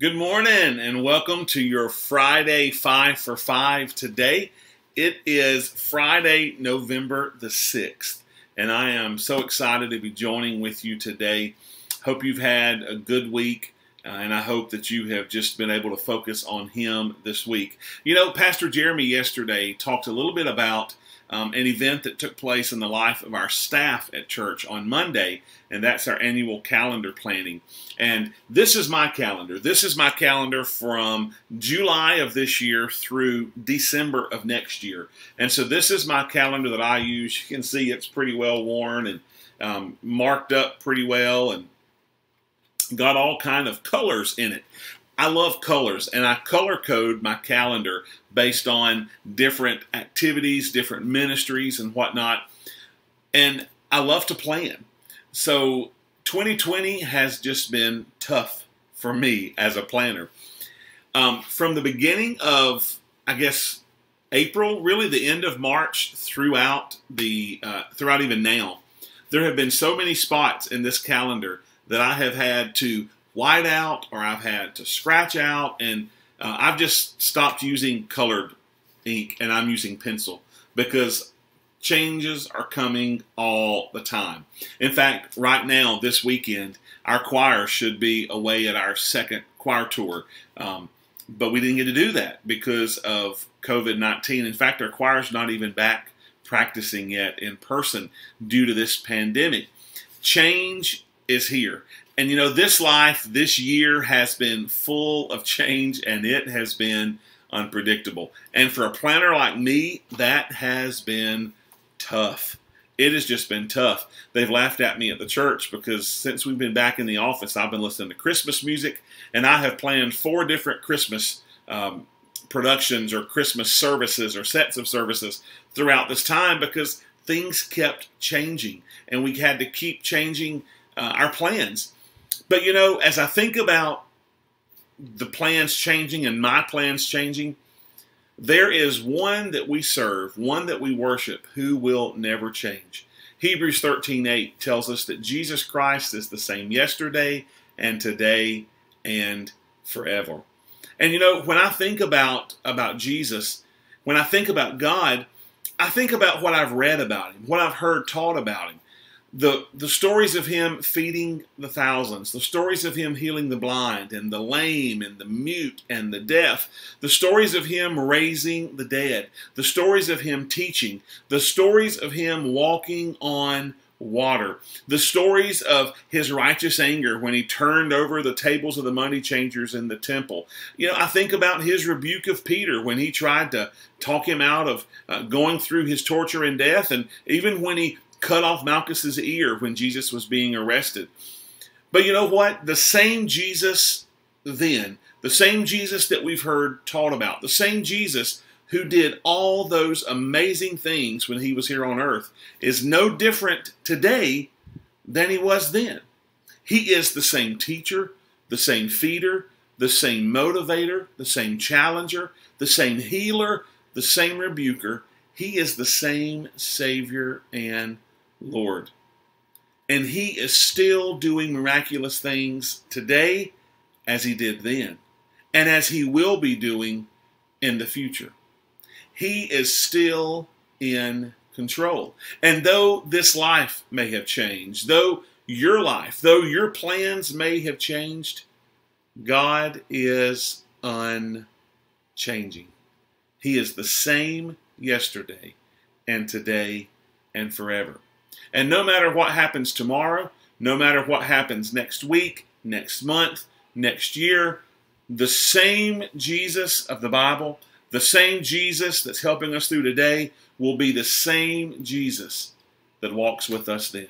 Good morning and welcome to your Friday 5 for 5 today. It is Friday, November the 6th, and I am so excited to be joining with you today. Hope you've had a good week, uh, and I hope that you have just been able to focus on Him this week. You know, Pastor Jeremy yesterday talked a little bit about um, an event that took place in the life of our staff at church on Monday, and that's our annual calendar planning. And this is my calendar. This is my calendar from July of this year through December of next year. And so this is my calendar that I use. You can see it's pretty well worn and um, marked up pretty well and got all kind of colors in it. I love colors and I color code my calendar based on different activities, different ministries, and whatnot. And I love to plan. So 2020 has just been tough for me as a planner. Um, from the beginning of, I guess, April, really the end of March throughout the uh, throughout even now, there have been so many spots in this calendar that I have had to white out or I've had to scratch out, and uh, I've just stopped using colored ink and I'm using pencil because changes are coming all the time. In fact, right now, this weekend, our choir should be away at our second choir tour. Um, but we didn't get to do that because of COVID 19. In fact, our choir's not even back practicing yet in person due to this pandemic. Change is here. And you know, this life, this year has been full of change and it has been unpredictable. And for a planner like me, that has been tough. It has just been tough. They've laughed at me at the church because since we've been back in the office, I've been listening to Christmas music, and I have planned four different Christmas um, productions or Christmas services or sets of services throughout this time because things kept changing, and we had to keep changing uh, our plans. But you know, as I think about the plans changing and my plans changing, there is one that we serve, one that we worship, who will never change. Hebrews 13:8 tells us that Jesus Christ is the same yesterday and today and forever. And you know, when I think about about Jesus, when I think about God, I think about what I've read about him, what I've heard taught about him the the stories of him feeding the thousands, the stories of him healing the blind and the lame and the mute and the deaf, the stories of him raising the dead, the stories of him teaching, the stories of him walking on water, the stories of his righteous anger when he turned over the tables of the money changers in the temple. You know, I think about his rebuke of Peter when he tried to talk him out of uh, going through his torture and death, and even when he cut off Malchus's ear when Jesus was being arrested. But you know what? The same Jesus then, the same Jesus that we've heard taught about, the same Jesus who did all those amazing things when he was here on earth, is no different today than he was then. He is the same teacher, the same feeder, the same motivator, the same challenger, the same healer, the same rebuker. He is the same Savior and Lord. And He is still doing miraculous things today as He did then, and as He will be doing in the future. He is still in control. And though this life may have changed, though your life, though your plans may have changed, God is unchanging. He is the same yesterday and today and forever. And no matter what happens tomorrow, no matter what happens next week, next month, next year, the same Jesus of the Bible, the same Jesus that's helping us through today, will be the same Jesus that walks with us then.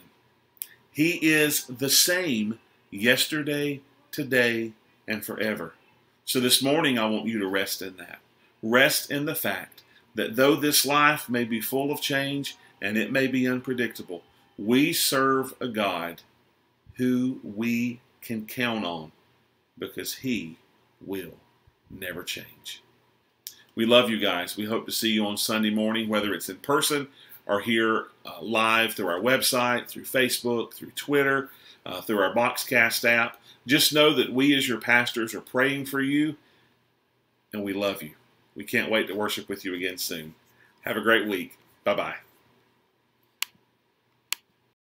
He is the same yesterday, today, and forever. So this morning, I want you to rest in that. Rest in the fact that though this life may be full of change and it may be unpredictable, we serve a God who we can count on because He will never change. We love you guys. We hope to see you on Sunday morning, whether it's in person or here uh, live through our website, through Facebook, through Twitter, uh, through our Boxcast app. Just know that we, as your pastors, are praying for you and we love you. We can't wait to worship with you again soon. Have a great week. Bye bye.